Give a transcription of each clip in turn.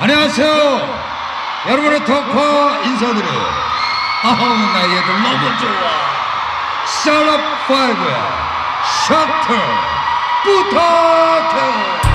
안녕하세요. 여러분의 덕화 인사드려요. 아우 나 얘들 너무 좋아. 셀럽 파이브의 셔틀 부탁해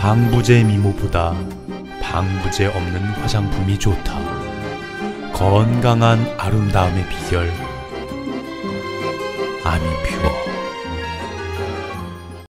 방부제 미모보다 방부제 없는 화장품이 좋다. 건강한 아름다움의 비결